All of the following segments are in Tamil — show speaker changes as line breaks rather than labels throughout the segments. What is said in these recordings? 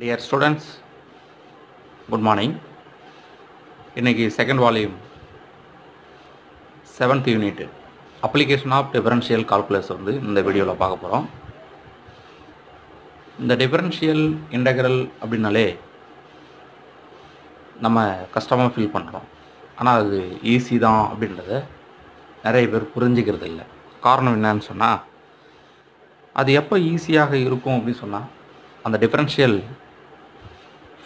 டியர் ஸ்டூடெண்ட்ஸ் குட் மார்னிங் இன்னைக்கு second volume seventh unit application of differential calculus வந்து இந்த வீடியோவில் பார்க்க போகிறோம் இந்த டிஃபரன்ஷியல் இன்டெக்ரல் அப்படின்னாலே நம்ம கஷ்டமாக ஃபீல் பண்ணுறோம் ஆனால் அது ஈஸி தான் அப்படின்றத நிறைய பேர் புரிஞ்சுக்கிறது இல்லை. காரணம் என்னன்னு சொன்னால் அது எப்போ ஈஸியாக இருக்கும் அப்படின்னு சொன்னால் அந்த டிஃப்ரென்ஷியல்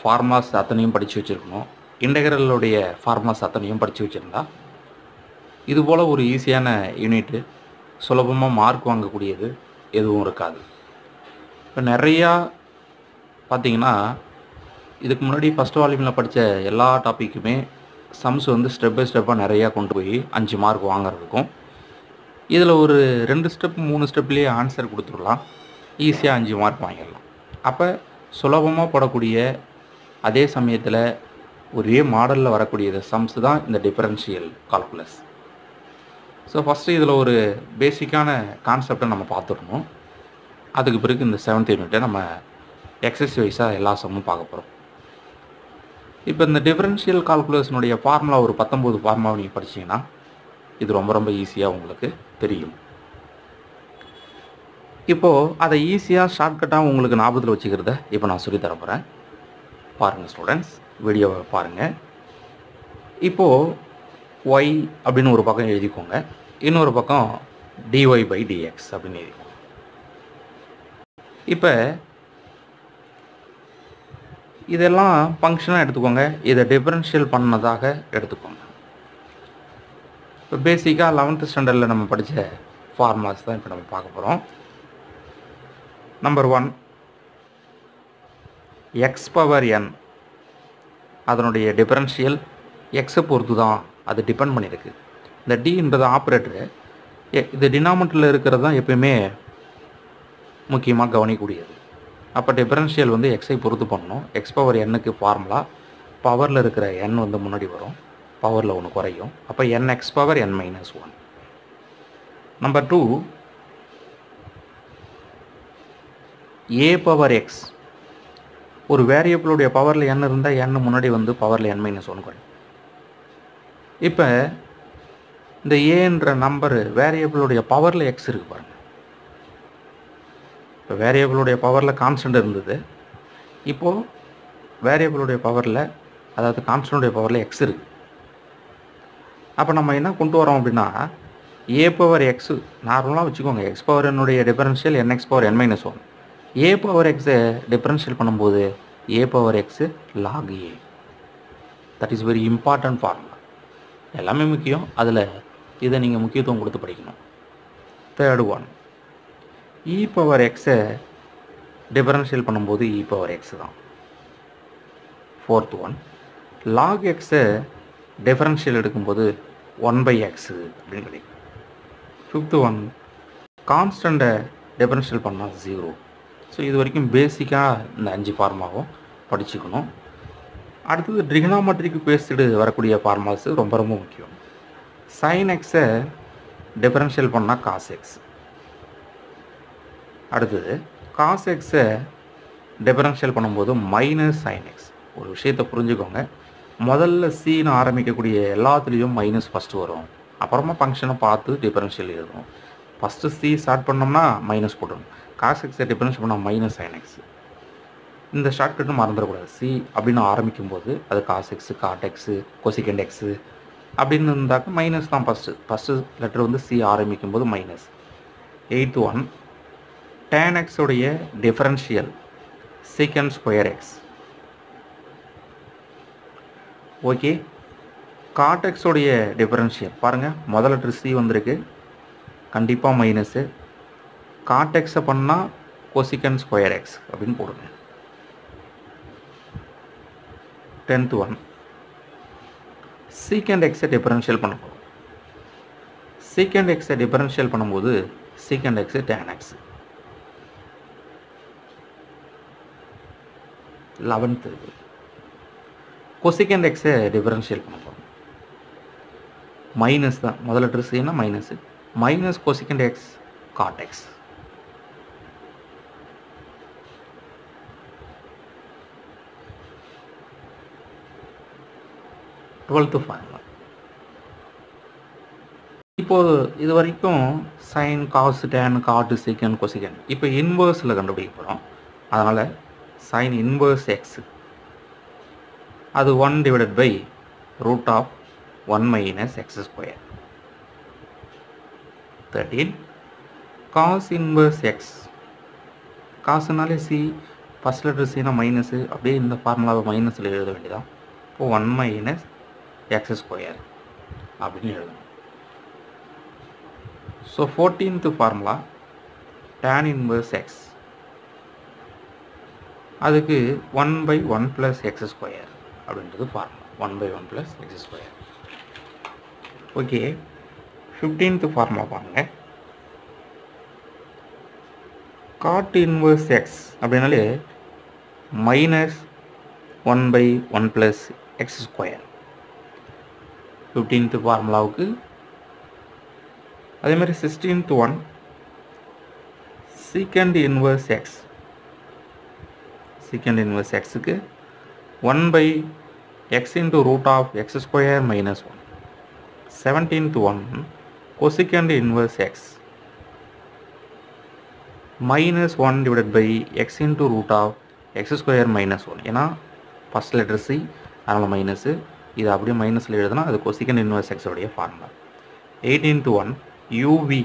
ஃபார்மாஸ் அத்தனையும் படித்து வச்சுருக்கணும். இன்டெக்ரலுடைய ஃபார்மாஸ் அத்தனையும் படித்து வச்சுருந்தா இது போல் ஒரு ஈஸியான யூனிட்டு சுலபமாக மார்க் வாங்கக்கூடியது எதுவும் இருக்காது. இப்போ நிறையா பார்த்தீங்கன்னா இதுக்கு முன்னாடி ஃபஸ்ட் வால்யூமில் படித்த எல்லா டாப்பிக்குமே சம்ஸ் வந்து ஸ்டெப் பை ஸ்டெப்பாக நிறையா கொண்டு போய் அஞ்சு மார்க் வாங்குறதுக்கும். இதில் ஒரு ரெண்டு ஸ்டெப் மூணு ஸ்டெப்லேயே ஆன்சர் கொடுத்துடலாம். ஈஸியாக அஞ்சு மார்க் வாங்கிடலாம். அப்போ சுலபமாக போடக்கூடிய அதே சமயத்தில் ஒரே மாடலில் வரக்கூடிய சம்ஸ் தான் இந்த டிஃபரன்ஷியல் கால்குலஸ் ஸோ ஃபஸ்ட்டு இதில் ஒரு பேசிக்கான கான்செப்டை நம்ம பார்த்துடணும். அதுக்கு பிறகு இந்த செவன்த் யூனிட்டை நம்ம எக்ஸசைஸாக எல்லா சம்மும் பார்க்க போகிறோம் இப்போ இந்த டிஃபரன்ஷியல் கால்குலேஷனுடைய ஃபார்முலா ஒரு பத்தொம்போது ஃபார்முலாவை நீங்கள் படிச்சீங்கன்னா இது ரொம்ப ரொம்ப ஈஸியாக உங்களுக்கு தெரியும். இப்போது அதை ஈஸியாக ஷார்ட்கட்டாக உங்களுக்கு ஞாபகத்தில் வச்சுக்கிறத இப்போ நான் சொல்லித் தர போகிறேன் பாருங்கள் ஸ்டூடெண்ட்ஸ் வீடியோவை பாருங்கள் இப்போது ஒய் அப்படின்னு ஒரு பக்கம் எழுதிக்கோங்க. இன்னொரு பக்கம் டிஒய் பை டிஎக்ஸ் அப்படின்னு எழுதிக்கோங்க. இப்போ இதெல்லாம் ஃபங்க்ஷனாக எடுத்துக்கோங்க. இதை டிஃபரன்ஷியல் பண்ணதாக எடுத்துக்கோங்க. இப்போ பேசிக்காக லெவன்த்து ஸ்டாண்டர்டில் நம்ம படித்த ஃபார்மாஸ் தான் இப்போ நம்ம பார்க்க போகிறோம் number one X power N அதனுடைய டிஃபரன்ஷியல் எக்ஸை பொறுத்து தான் அது டிபெண்ட் பண்ணியிருக்கு இந்த டி என்பது ஆப்ரேட்டரு இது டினாமினேட்டரில் இருக்கிறது தான் எப்பயுமே முக்கியமாக கவனிக்கக்கூடியது. அப்போ டிஃபரன்ஷியல் வந்து எக்ஸை பொறுத்து பண்ணணும். எக்ஸ் பவர் எண்ணுக்கு ஃபார்முலா பவரில் இருக்கிற என் வந்து முன்னாடி வரும். பவரில் ஒன்று குறையும். அப்போ N X power N minus one number two A power X ஒரு வேரியபிளுடைய பவரில் என் இருந்தால் என் முன்னாடி வந்து பவரில் என் மைனஸ் ஒன் குறையும். இப்போ இந்த ஏன்ற நம்பரு வேரியபிளுடைய பவரில் எக்ஸ் இருக்குது பாருங்கள் இப்போ வேரியபிளுடைய பவரில் கான்ஸ்டன்ட் இருந்தது. இப்போது வேரியபிளுடைய பவரில் அதாவது கான்ஸ்டன்டுடைய பவரில் எக்ஸ் இருக்குது அப்போ நம்ம என்ன கொண்டு வரோம் அப்படின்னா ஏ பவர் எக்ஸு நார்மலாக வச்சுக்கோங்க. எக்ஸ் பவர் என்னுடைய differential N X power N minus one A power எக்ஸை டிஃப்ரென்ஷியல் பண்ணும்போது A power X log A that is very important formula எல்லாமே முக்கியம். அதில் இதை நீங்கள் முக்கியத்துவம் கொடுத்து படிக்கணும். தேர்டு ஒன் இ பவர் எக்ஸை டிஃபரன்ஷியல் பண்ணும்போது இ பவர் எக்ஸ் தான். ஃபோர்த் ஒன் லாக் எக்ஸை டிஃபரன்ஷியல் எடுக்கும்போது ஒன் பை எக்ஸு அப்படின்னு கிடைக்கும் ஃபிஃப்த்து ஒன் கான்ஸ்டண்ட்டை டிஃபரன்ஷியல் பண்ணால் ஜீரோ ஸோ இது வரைக்கும் பேசிக்காக இந்த அஞ்சு ஃபார்மாவும் படிச்சுக்கணும். அடுத்தது ட்ரிகனாமெட்ரிக்கு பேஸ்டு வரக்கூடிய ஃபார்மாஸ் ரொம்ப ரொம்ப முக்கியம். சைன் எக்ஸை டிஃபரன்ஷியல் பண்ணால் காஸ் எக்ஸ் அடுத்தது காஸ் எக்ஸை டிஃபரன்ஷியல் பண்ணும்போது மைனஸ் சைன் எக்ஸ் ஒரு விஷயத்தை புரிஞ்சுக்கோங்க. முதல்ல சீன்னு ஆரம்பிக்கக்கூடிய எல்லாத்துலேயும் மைனஸ் ஃபஸ்ட்டு வரும். அப்புறமா ஃபங்க்ஷனை பார்த்து டிஃபரன்ஷியல் எழுதணும். ஃபஸ்ட்டு சி ஸ்டார்ட் பண்ணோம்னா மைனஸ் போடணும் காஸ் எக்ஸை டிஃபரன்ஸ் பண்ணால் மைனஸ் சைன் எக்ஸ் இந்த ஷார்ட்கட்டும் மறந்துடக்கூடாது சி அப்படின்னு ஆரம்பிக்கும் போது அது cos X cot X cosecant X அப்படின்னு இருந்தாக்க மைனஸ் தான் ஃபஸ்ட்டு ஃபஸ்ட்டு லெட்டர் வந்து சி ஆரம்பிக்கும் போது minus eighth one tan எக்ஸுடைய differential secant square X okay cot எக்ஸுடைய differential பாருங்கள் முதல் லெட்டர் சி வந்திருக்கு. கண்டிப்பாக மைனஸு காட் எக்ஸை பண்ணால் கொசிகன் ஸ்கொயர் எக்ஸ் அப்படின்னு போடுங்க. டென்த் ஒன் சீக்கண்ட் எக்ஸை டிஃபரன்ஷியல் பண்ண போகிறோம் சீக்கண்ட் எக்ஸை டிஃபரன்ஷியல் பண்ணும்போது secant X tan X eleventh cosecant எக்ஸை டிஃபரன்ஷியல் பண்ண போகிறோம் மைனஸ் தான். முதல்ல லெட்டர் சின்னா minus minus cosecant X cot X twelfth formula இப்போது இது வரைக்கும் சைன் காஸ் டேன் காட்டு சீக்கன் கொசிகன் இப்போ இன்வர்ஸில் கண்டுபிடிக்க போகிறோம் அதனால் சைன் இன்வர்ஸ் எக்ஸு அது one divided by root of one minus x square thirteen cos inverse x காசுனாலே C first letter சினா மைனஸு அப்படியே இந்த ஃபார்முலாவை மைனஸில் எழுத வேண்டியதான் இப்போ ஒன் மைனஸ் எக்ஸ் ஸ்கொயர் அப்படின்னு எழுதணும். So fourteenth formula tan inverse x அதுக்கு one by one plus x square அப்படின்றது formula one by one plus x square okay fifteenth formula பாருங்கள் காட் இன்வர்ஸ் எக்ஸ் அப்படின்னாலே minus one by one plus x square fifteenth ஃபார்முலாவுக்கு அதே மாதிரி sixteenth one secant inverse x secant inverse எக்ஸுக்கு one by x into root of x square minus one seventeenth one cosecant inverse x minus one divide by x into root of x square minus one ஏன்னா ஃபஸ்ட் லெட்டர் சி அதனால் மைனஸு இது அப்படியே மைனஸில் எழுதுனா அது கொசிக்கன் inverse எக்ஸோடைய formula two one UV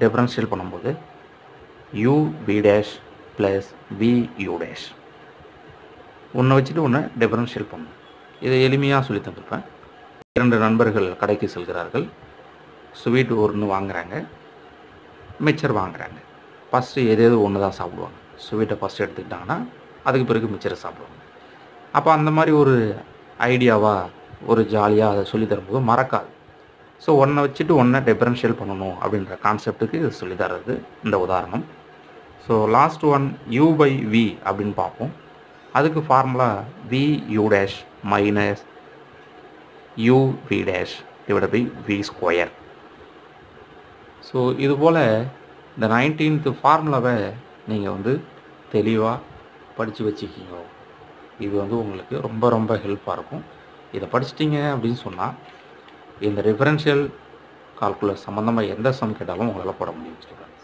differential பண்ணும்போது u v dash plus v u dash ஒன்றை வச்சுட்டு ஒன்று டிஃப்ரென்ஷியல் பண்ணணும். இதை எளிமையாக சொல்லி தந்திருப்பேன். இரண்டு நண்பர்கள் கடைக்கு செல்கிறார்கள். ஸ்வீட் ஒன்று வாங்குறாங்க. மிச்சர் வாங்குறாங்க. ஃபஸ்ட்டு எது ஒன்று தான் சாப்பிடுவாங்க. ஸ்வீட்டை ஃபஸ்ட்டு எடுத்துக்கிட்டாங்கன்னா அதுக்கு பிறகு மிச்சரை சாப்பிடுவாங்க. அப்போ அந்த மாதிரி ஒரு ஐடியாவாக ஒரு ஜாலியாக அதை சொல்லி தரும்போது மறக்காது. ஸோ ஒன்றை வச்சுட்டு ஒன்றை டிஃபரன்ஷியல் பண்ணணும் அப்படின்ற கான்செப்ட்டுக்கு இது சொல்லி தர்றது இந்த உதாரணம். So last one u by v அப்படின்னு பார்ப்போம். அதுக்கு formula v u dash minus u v dash divide by v square so இதுபோல் இந்த நைன்டீன்த்து ஃபார்முலாவை நீங்கள் வந்து தெளிவாக படித்து வச்சுக்கிங்க. இது வந்து உங்களுக்கு ரொம்ப ரொம்ப ஹெல்ப்பாக இருக்கும். இதை படிச்சிட்டிங்க அப்படின்னு சொன்னால் இந்த டிஃபரன்ஷியல் கால்குலஸ் சம்மந்தமாக எந்த சம் கேட்டாலும் உங்களால் போட முடியும் ஸ்டூடெண்ட்ஸ்